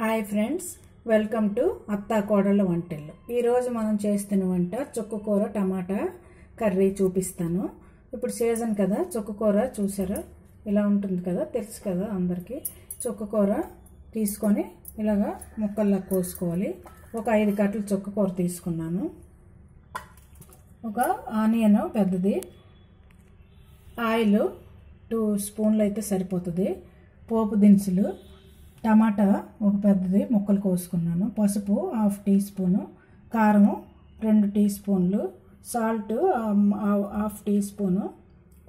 Hi friends welcome to అత్తా కోడళ్ళ వంటలు. ఈరోజు మనం చేస్తున్న వంట చుక్కకూర టమాటా కర్రీ చూపిస్తాను. ఇప్పుడు సీజన్ కదా చుక్కకూర చూసారా? ఇలా ఉంటుంది కదా తెలుసు కదా అందరికీ. చుక్కకూర తీసుకొని ఇలాగా ముక్కల్లా కోసుకోవాలి. ఒక ఐదు కట్టలు చుక్కకూర తీసుకున్నాను. ఒక ఆనియన్ పెద్దది. ఆయిల్ టూ స్పూన్లు అయితే సరిపోతుంది. పోపు దినుసులు. టమాటా ఒక పెద్దది ముక్కలు కోసుకున్నాను. పసుపు హాఫ్ టీ స్పూను కారం రెండు టీ స్పూన్లు సాల్ట్ హాఫ్ టీ స్పూను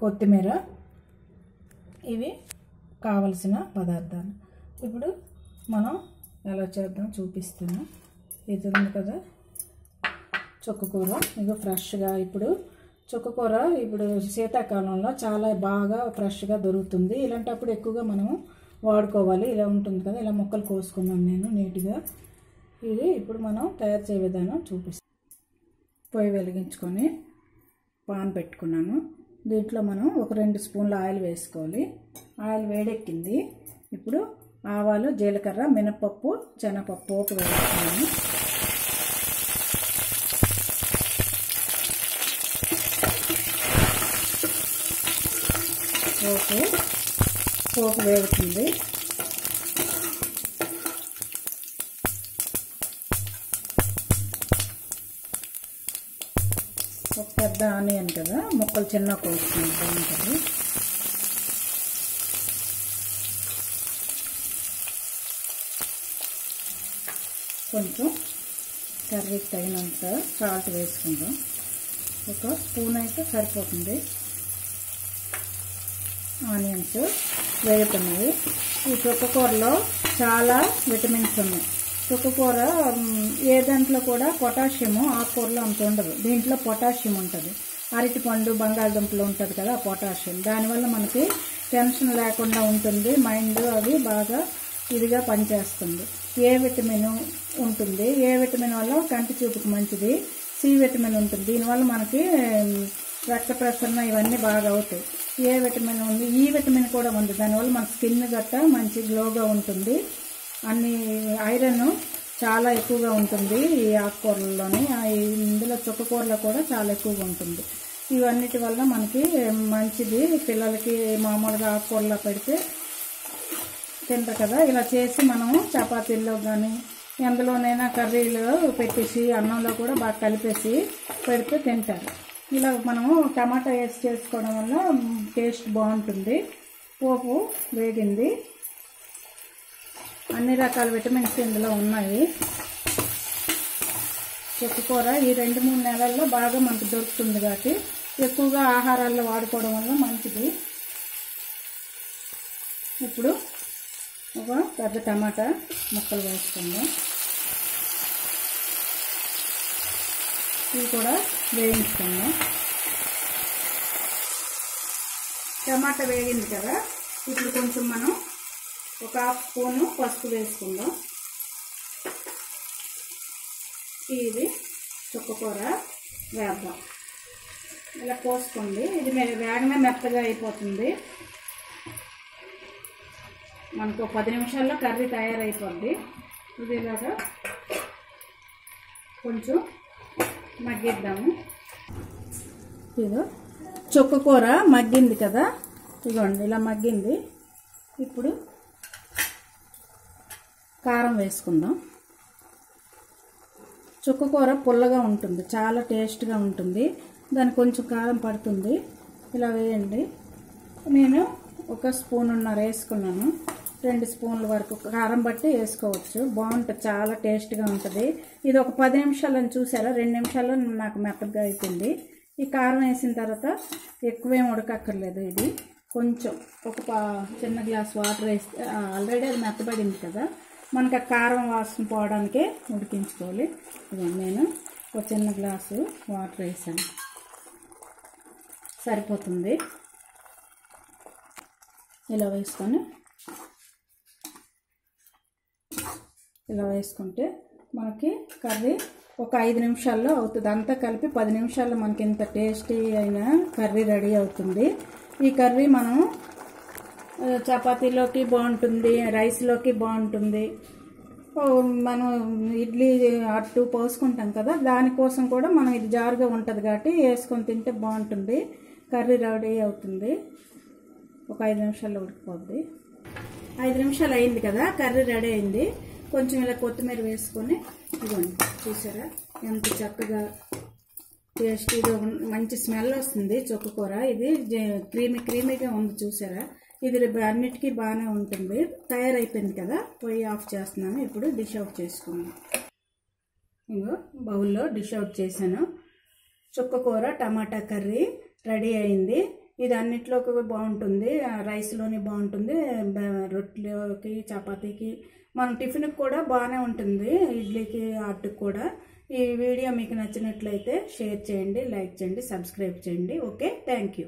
కొత్తిమీర. ఇవి కావలసిన పదార్థాలు. ఇప్పుడు మనం ఎలా చేద్దాం చూపిస్తాను ఇది ఉంది కదా. చుక్కకూర ఇక ఫ్రెష్గా ఇప్పుడు చుక్కకూర ఇప్పుడు శీతాకాలంలో చాలా బాగా ఫ్రెష్గా దొరుకుతుంది. ఇలాంటప్పుడు ఎక్కువగా మనము వాడుకోవాలి. ఇలా ఉంటుంది కదా ఇలా మొక్కలు కోసుకున్నాను నేను నీట్గా. ఇది ఇప్పుడు మనం తయారు చేయ విధానం చూపిస్తాం. పొయ్యి వెలిగించుకొని పాన్ పెట్టుకున్నాను. దీంట్లో మనం ఒక రెండు స్పూన్ల ఆయిల్ వేసుకోవాలి. ఆయిల్ వేడెక్కింది. ఇప్పుడు ఆవాలు జీలకర్ర మినపప్పు శనగపప్పు పోపు వేసుకున్నాను. ఓకే. పోపు వేగుతుంది. ఒక పెద్ద ఆనియన్ కదా ముక్కలు చిన్న కోసుకుంది బాగుంటుంది కొంచెం కర్రీకి తగినంత సాల్ట్ వేసుకుందాం. ఒక స్పూన్ అయితే సరిపోతుంది. ఆనియన్స్ వేగుతున్నాయి ఈ చుక్కకూరలో చాలా విటమిన్స్ ఉన్నాయి. చుక్కకూర ఏ దాంట్లో కూడా పొటాషియము ఆకుకూరలో అంత ఉండదు. దీంట్లో పొటాషియం ఉంటుంది. అరటిపండు బంగాళదుంపలు ఉంటుంది కదా పొటాషియం. దానివల్ల మనకి టెన్షన్ లేకుండా ఉంటుంది. మైండ్ అది బాగా ఇదిగా పనిచేస్తుంది. ఏ విటమిన్ ఉంటుంది? ఏ విటమిన్ వల్ల కంటి చూపుకు మంచిది? సి విటమిన్ ఉంటుంది. దీనివల్ల మనకి రక్త ప్రసరణ ఇవన్నీ బాగా అవుతాయి. ఏ విటమిన్ ఉంది? ఈ విటమిన్ కూడా ఉంది. దానివల్ల మన స్కిన్ గట్ట మంచి గ్లోగా ఉంటుంది. అన్ని ఐరన్ చాలా ఎక్కువగా ఉంటుంది ఈ ఆకుకూరల్లోని. ఇందులో చుక్కకూరలో కూడా చాలా ఎక్కువగా ఉంటుంది. ఇవన్నిటి వల్ల మనకి మంచిది. పిల్లలకి మామూలుగా ఆకుకూరలో పెడితే తింటారు కదా. ఇలా చేసి మనము చపాతీల్లో కానీ ఎందులోనైనా కర్రీలో పెట్టేసి అన్నంలో కూడా బాగా కలిపేసి పెడితే తింటారు. ఇలా మనము టమాటా వేసి చేసుకోవడం వల్ల టేస్ట్ బాగుంటుంది. పోపు వేగింది. అన్ని రకాల విటమిన్స్ ఇందులో ఉన్నాయి. చెప్పుకూర ఈ రెండు మూడు నెలల్లో బాగా మనకు దొరుకుతుంది కాబట్టి ఎక్కువగా ఆహారాల్లో వాడుకోవడం వల్ల మంచిది. ఇప్పుడు ఒక పెద్ద టమాటా ముక్కలు వేసుకుందాం. ఇవి కూడా వేయించుకుందాం టమాటా వేగింది కదా ఇప్పుడు కొంచెం మనం ఒక హాఫ్ స్పూను పసుపు వేసుకుందాం. ఇది చుక్కకూర వేద్దాం. ఇలా కోసుకోండి. ఇది వేగమే మెత్తగా అయిపోతుంది. మనకు పది నిమిషాల్లో కర్రీ తయారైపోద్ది. ఇది ఇలాగా కొంచెం మగ్గిద్దాము. ఇదో చుక్కకూర మగ్గింది కదా? ఇదిగోండి ఇలా మగ్గింది. ఇప్పుడు కారం వేసుకుందాం. చుక్క కూర పుల్లగా ఉంటుంది చాలా టేస్ట్గా ఉంటుంది. దానికి కొంచెం కారం పడుతుంది. ఇలా వేయండి. నేను ఒక స్పూన్ ఉన్నారు వేసుకున్నాను. రెండు స్పూన్ల వరకు కారం బట్టి వేసుకోవచ్చు. బాగుంటుంది చాలా టేస్ట్గా ఉంటుంది. ఇది ఒక పది నిమిషాలని చూసారా? రెండు నిమిషాల్లో నాకు మెత్తగా అయిపోయింది. ఈ కారం వేసిన తర్వాత ఎక్కువేం ఉడకక్కర్లేదు ఇది. కొంచెం ఒక చిన్న గ్లాస్ వాటర్ వేస్తే ఆల్రెడీ అది మెత్తబడింది కదా. మనకి ఆ కారం వాసన పోవడానికే ఉడికించుకోవాలి. నేను ఒక చిన్న గ్లాసు వాటర్ వేసాను. సరిపోతుంది. ఇలా వేసుకొని ఇలా వేసుకుంటే మనకి కర్రీ ఒక ఐదు నిమిషాల్లో అవుతుంది. అంతా కలిపి పది నిమిషాల్లో మనకి ఇంత టేస్టీ అయిన కర్రీ రెడీ అవుతుంది. ఈ కర్రీ మనం చపాతీలోకి బాగుంటుంది రైస్లోకి బాగుంటుంది. మనం ఇడ్లీ అట్టు పోసుకుంటాం కదా దానికోసం కూడా మనం ఇది జారుగా ఉంటుంది కాబట్టి వేసుకొని తింటే బాగుంటుంది. కర్రీ రెడీ అవుతుంది. ఒక ఐదు నిమిషాల్లో ఉడికిపోద్ది. ఐదు నిమిషాలు అయింది కదా కర్రీ రెడీ అయింది. కొంచెం ఇలా కొత్తిమీర వేసుకొని ఇదిగోండి చూసారా? ఎంత చక్కగా టేస్ట్ ఇది మంచి స్మెల్ వస్తుంది చుక్కకూర ఇది క్రీమీ క్రీమీగా ఉంది చూసారా? ఇది అన్నిటికీ బాగానే ఉంటుంది. తయారైపోయింది కదా? పొయ్యి ఆఫ్ చేస్తున్నాను. ఇప్పుడు డిష్ అవుట్ చేసుకున్నాను ఇంకో బౌల్లో డిష్ అవుట్ చేశాను. చుక్కకూర టమాటా కర్రీ రెడీ అయింది. ఇది అన్నిట్లోకి బాగుంటుంది. రైస్లోని బాగుంటుంది. రొట్టెలోకి చపాతీకి మనం టిఫిన్కి కూడా బాగానే ఉంటుంది. ఇడ్లీకి అట్టుకు కూడా. ఈ వీడియో మీకు నచ్చినట్లయితే షేర్ చేయండి లైక్ చేయండి సబ్స్క్రైబ్ చేయండి. ఓకే? Thank you.